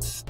Bye.